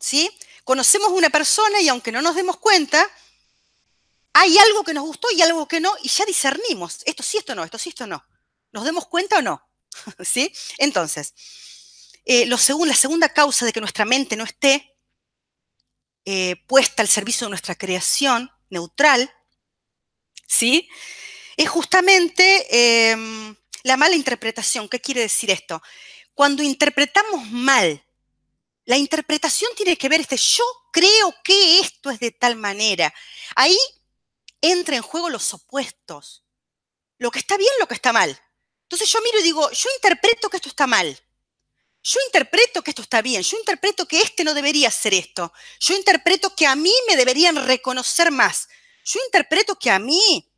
¿Sí? Conocemos una persona y aunque no nos demos cuenta, hay algo que nos gustó y algo que no, y ya discernimos, esto sí, esto no, esto sí, esto no. ¿Nos demos cuenta o no? (laughs) ¿Sí? Entonces, eh, la segunda causa de que nuestra mente no esté eh, puesta al servicio de nuestra creación neutral, ¿sí? Es justamente em, la mala interpretación. ¿Qué quiere decir esto? Cuando interpretamos mal, la interpretación tiene que ver, este, yo creo que esto es de tal manera. Ahí entra en juego los opuestos. Lo que está bien, lo que está mal. Entonces yo miro y digo, yo interpreto que esto está mal. Yo interpreto que esto está bien. Yo interpreto que este no debería ser esto. Yo interpreto que a mí me deberían reconocer más. Yo interpreto que a mí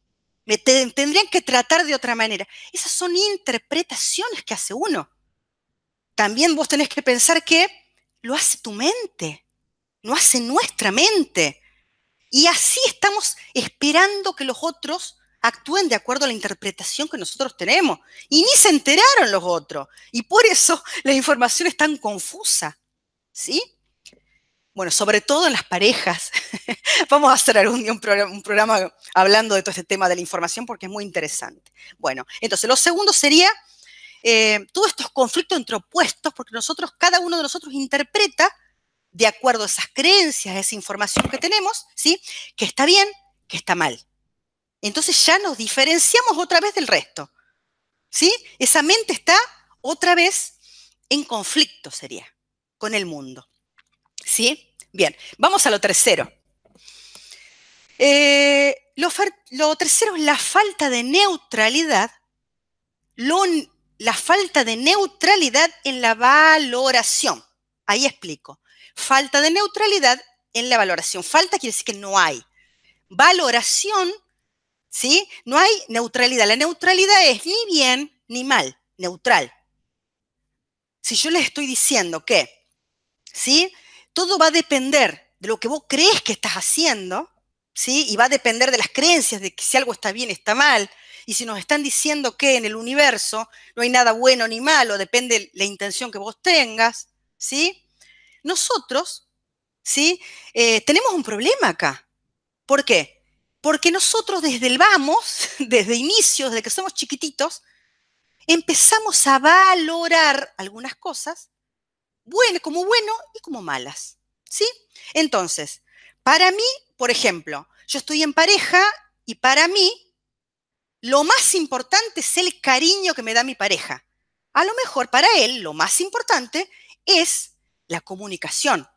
me tendrían que tratar de otra manera. Esas son interpretaciones que hace uno. También vos tenés que pensar que lo hace tu mente, no hace nuestra mente. Y así estamos esperando que los otros actúen de acuerdo a la interpretación que nosotros tenemos. Y ni se enteraron los otros. Y por eso (laughs) la información es tan confusa. ¿Sí? Bueno, sobre todo en las parejas. (laughs) Vamos a hacer algún día un programa, hablando de todo este tema de la información porque es muy interesante. Bueno, entonces lo segundo sería eh, todos estos conflictos entre opuestos, porque nosotros, cada uno de nosotros interpreta de acuerdo a esas creencias, a esa información que tenemos, ¿sí? Que está bien, que está mal. Entonces ya nos diferenciamos otra vez del resto. ¿Sí? Esa mente está otra vez en conflicto, sería, con el mundo. ¿Sí? Bien, vamos a lo tercero. Eh, lo, tercero es la falta de neutralidad, la falta de neutralidad en la valoración. Ahí explico. Falta de neutralidad en la valoración. Falta quiere decir que no hay. Valoración ¿sí? No hay neutralidad. La neutralidad es ni bien ni mal, neutral. Si yo les estoy diciendo que, ¿sí? Todo va a depender de lo que vos crees que estás haciendo, ¿sí? Y va a depender de las creencias de que si algo está bien, está mal. Y si nos están diciendo que en el universo no hay nada bueno ni malo, depende de la intención que vos tengas, ¿sí? Nosotros, ¿sí? Eh, tenemos un problema acá. ¿Por qué? Porque nosotros desde el vamos, (laughs) desde inicios, desde que somos chiquititos, empezamos a valorar algunas cosas, bueno, como bueno y como malas. ¿Sí? Entonces, para mí, por ejemplo, yo estoy en pareja y para mí lo más importante es el cariño que me da mi pareja. A lo mejor para él lo más importante es la comunicación.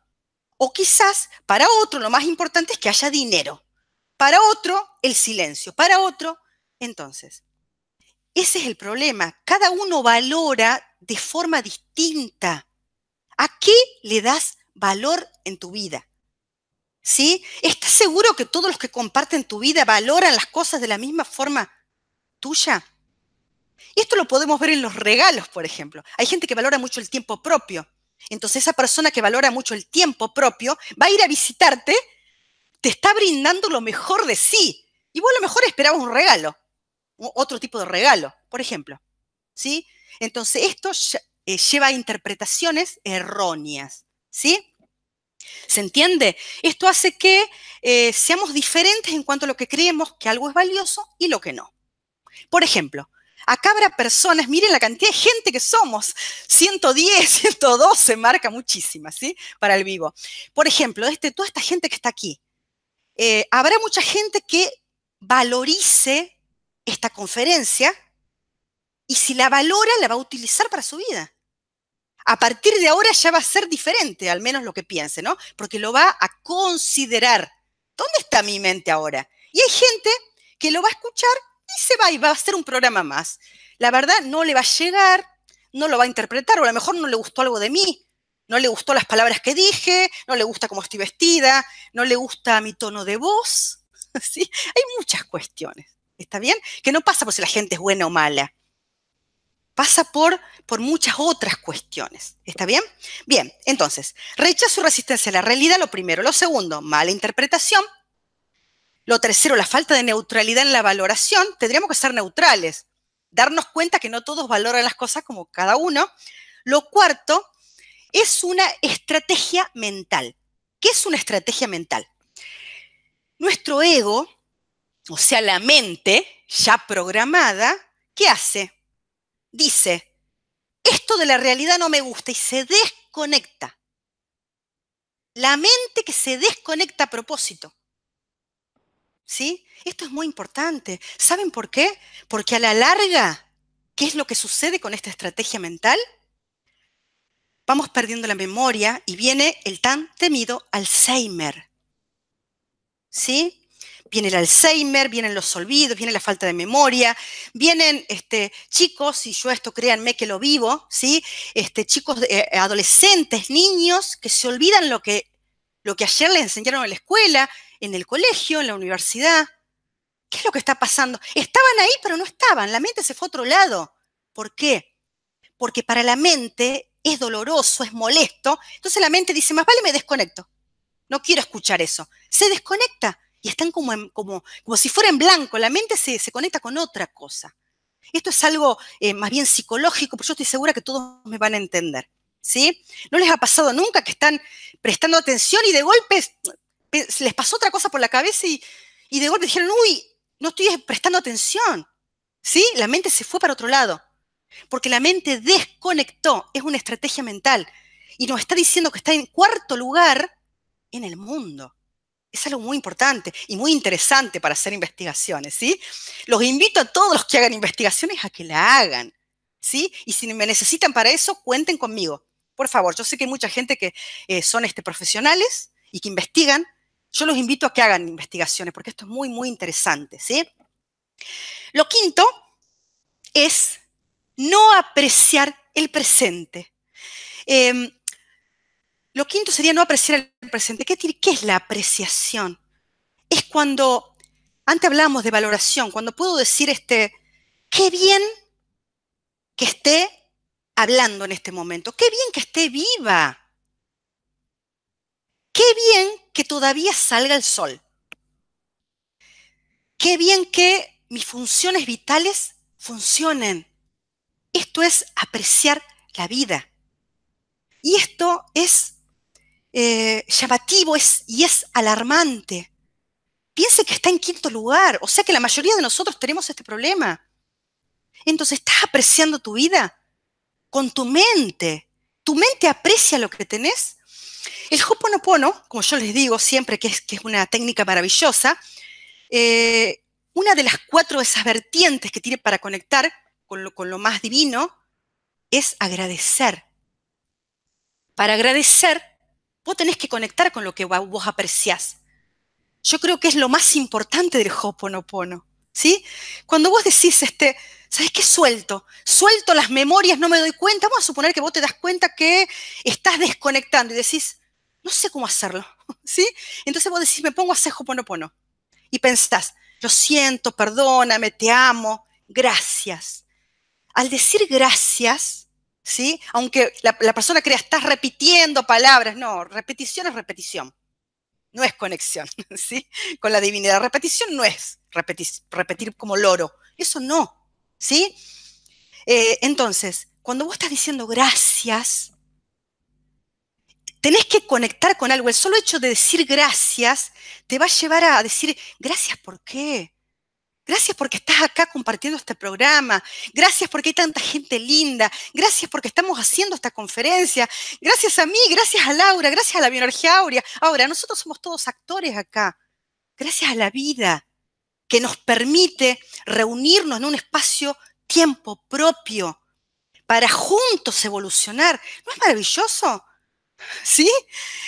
O quizás para otro lo más importante es que haya dinero. Para otro, el silencio. Para otro, entonces, ese es el problema. Cada uno valora de forma distinta. ¿A qué le das valor en tu vida? ¿Sí? ¿Estás seguro que todos los que comparten tu vida valoran las cosas de la misma forma tuya? Esto lo podemos ver en los regalos, por ejemplo. Hay gente que valora mucho el tiempo propio. Entonces esa persona que valora mucho el tiempo propio va a ir a visitarte te está brindando lo mejor de sí. Y vos a lo mejor esperabas un regalo, otro tipo de regalo, por ejemplo. ¿Sí? Entonces, esto eh, lleva a interpretaciones erróneas. ¿Sí? ¿Se entiende? Esto hace que eh, seamos diferentes en cuanto a lo que creemos que algo es valioso y lo que no. Por ejemplo, acá habrá personas, miren la cantidad de gente que somos, 110, 112, (laughs) marca muchísima, ¿sí? Para el vivo. Por ejemplo, este, toda esta gente que está aquí, eh, habrá mucha gente que valorice esta conferencia y si la valora, la va a utilizar para su vida. A partir de ahora ya va a ser diferente, al menos lo que piense, ¿no? Porque lo va a considerar. ¿Dónde está mi mente ahora? Y hay gente que lo va a escuchar y se va y va a hacer un programa más. La verdad no le va a llegar, no lo va a interpretar, o a lo mejor no le gustó algo de mí, no le gustó las palabras que dije, no le gusta cómo estoy vestida, no le gusta mi tono de voz. (laughs) ¿sí? Hay muchas cuestiones, ¿está bien? Que no pasa por si la gente es buena o mala. Pasa por, por muchas otras cuestiones. ¿Está bien? Bien, entonces, rechazo y resistencia a la realidad, lo primero. Lo segundo, mala interpretación. Lo tercero, la falta de neutralidad en la valoración. Tendríamos que ser neutrales, darnos cuenta que no todos valoran las cosas como cada uno. Lo cuarto, es una estrategia mental. ¿Qué es una estrategia mental? Nuestro ego, o sea, la mente ya programada, ¿qué hace? Dice, esto de la realidad no me gusta y se desconecta. La mente que se desconecta a propósito. ¿Sí? Esto es muy importante. ¿Saben por qué? Porque a la larga, ¿qué es lo que sucede con esta estrategia mental? vamos perdiendo la memoria y viene el tan temido Alzheimer. ¿Sí? Viene el Alzheimer, vienen los olvidos, viene la falta de memoria, vienen este, chicos, y yo esto créanme que lo vivo, ¿sí? Este, chicos, eh, adolescentes, niños que se olvidan lo que, lo que ayer les enseñaron en la escuela, en el colegio, en la universidad. ¿Qué es lo que está pasando? Estaban ahí, pero no estaban. La mente se fue a otro lado. ¿Por qué? Porque para la mente es doloroso, es molesto, entonces la mente dice, más vale me desconecto. No quiero escuchar eso. Se desconecta y están como, como, como si fuera en blanco. La mente se, conecta con otra cosa. Esto es algo eh, más bien psicológico, pero yo estoy segura que todos me van a entender. ¿Sí? ¿No les ha pasado nunca que están prestando atención y de golpe les pasó otra cosa por la cabeza y, de golpe dijeron, uy, no estoy prestando atención? ¿Sí? La mente se fue para otro lado. Porque la mente desconectó, es una estrategia mental. Y nos está diciendo que está en cuarto lugar en el mundo. Es algo muy importante y muy interesante para hacer investigaciones, ¿sí? Los invito a todos los que hagan investigaciones a que la hagan, ¿sí? Y si me necesitan para eso, cuenten conmigo. Por favor, yo sé que hay mucha gente que eh, son este, profesionales y que investigan. Yo los invito a que hagan investigaciones porque esto es muy, muy interesante, ¿sí? Lo quinto es no apreciar el presente. Em, lo quinto sería no apreciar el presente. ¿Qué, ¿Qué, es la apreciación? Es cuando, antes hablábamos de valoración, cuando puedo decir, este, qué bien que esté hablando en este momento, qué bien que esté viva, qué bien que todavía salga el sol, qué bien que mis funciones vitales funcionen, esto es apreciar la vida. Y esto es eh, llamativo y es alarmante. Piense que está en quinto lugar, o sea que la mayoría de nosotros tenemos este problema. Entonces, ¿estás apreciando tu vida? Con tu mente. ¿Tu mente aprecia lo que tenés? El Hoponopono, como yo les digo siempre que es, una técnica maravillosa, eh, una de las cuatro esas vertientes que tiene para conectar con lo, más divino, es agradecer. Para agradecer, vos tenés que conectar con lo que vos apreciás. Yo creo que es lo más importante del Hoponopono, ¿sí? Cuando vos decís, este, ¿sabes qué suelto? Suelto las memorias, no me doy cuenta. Vamos a suponer que vos te das cuenta que estás desconectando y decís, no sé cómo hacerlo, (laughs) ¿sí? Entonces vos decís, me pongo a hacer Hoponopono. Y pensás, lo siento, perdóname, te amo, gracias al decir gracias, ¿sí? Aunque la, persona crea, estás repitiendo palabras, no, repetición es repetición, no es conexión, (laughs) ¿sí? Con la divinidad. Repetición no es repetir, repetir como loro, eso no, ¿sí? Eh, entonces, cuando vos estás diciendo gracias, tenés que conectar con algo. El solo hecho de decir gracias te va a llevar a decir, gracias, ¿por qué? Gracias porque estás acá compartiendo este programa. Gracias porque hay tanta gente linda. Gracias porque estamos haciendo esta conferencia. Gracias a mí, gracias a Laura, gracias a la bioenergía áurea. Ahora, nosotros somos todos actores acá. Gracias a la vida que nos permite reunirnos en un espacio tiempo propio para juntos evolucionar. ¿No es maravilloso? ¿Sí?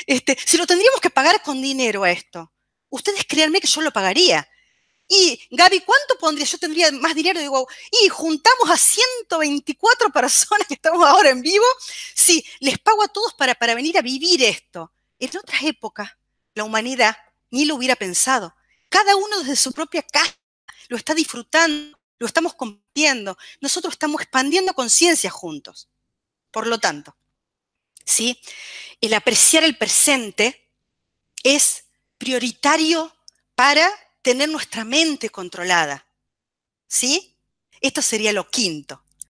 Este, si lo tendríamos que pagar con dinero a esto, ustedes créanme que yo lo pagaría. Y Gaby, ¿cuánto pondría? Yo tendría más dinero, y juntamos a 124 personas que estamos ahora en vivo. Sí, les pago a todos para, para venir a vivir esto. En otras épocas, la humanidad ni lo hubiera pensado. Cada uno desde su propia casa lo está disfrutando, lo estamos compartiendo. Nosotros estamos expandiendo conciencia juntos. Por lo tanto, ¿sí? El apreciar el presente es prioritario para tener nuestra mente controlada. ¿Sí? Esto sería lo quinto.